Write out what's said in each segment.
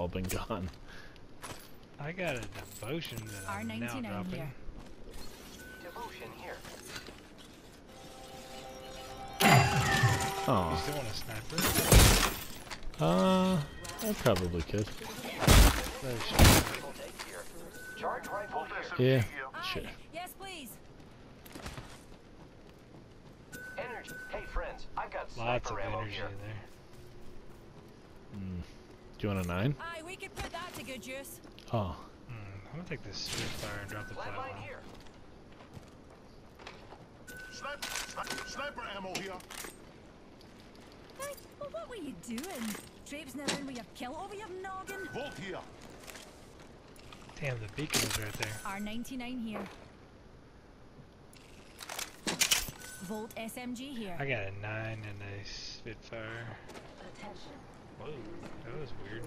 all been gone. I got a devotion that I'm now R99 dropping. here. Devotion here. You Oh, still want a sniper? uh, I probably could. No shit. Rifle take here. Charge rifle here. Yeah, sure. Yes, please. Energy. Hey friends, I got Lots of ammo energy here. there. Mm. Do you want a nine? Aye, we could put that to good use. Oh, Hmm, I'm gonna take this Spitfire and drop the Flatline flatline. here. Sniper, sniper, sniper ammo here. Aye, well, what were you doing? Traipsing around with your kill over your noggin? Volt here. Damn, the beacon is right there. R99 here. Volt SMG here. I got a 9 and a Spitfire. Whoa, that was weird.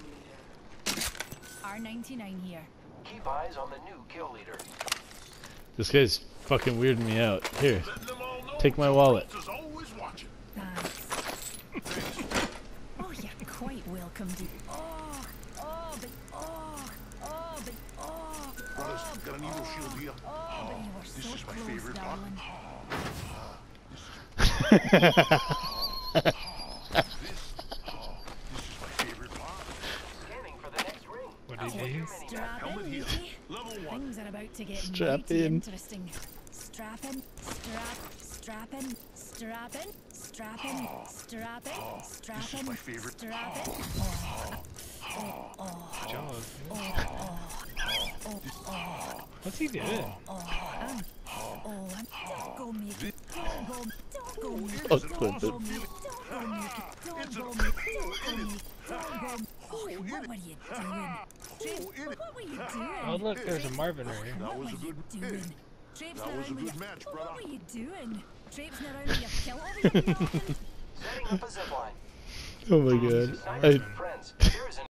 R99 here. Keep eyes on the new kill leader. this guy's fucking weirding me out. Here, Letting them all know take my wallet. Is always watching. Thanks. oh, you're quite welcome, dear. Oh, oh, but oh, oh, but oh, Brothers, oh, got an Evo shield here. oh, but you were This so is my close, favorite part. darling. This is my favorite part. Scanning for the next ring. What did Check he your do? Minimap. Strap in, here. Level one. Things are about to get Strap in. interesting. Strap in, strap, strap in, strap in, strap in, strap in, strap This is in, my favorite. strap in. Oh, oh, oh, Jaws. oh, oh, oh, What's he doing? oh, um, oh, um, don't go make it, don't go, don't go make it, Oh, don't clip go it. make it, don't go make it, don't It's a go cool make it, don't go make it, don't go. Oh, in what it. were you doing? James, oh, what were you doing? Oh look, there's a Marvin right here. That What was a you good doing? pick. That was a good your- match, Well, brother. What were you doing? Traipsing around with your kilt over your? Setting up a zipline. Oh my god. I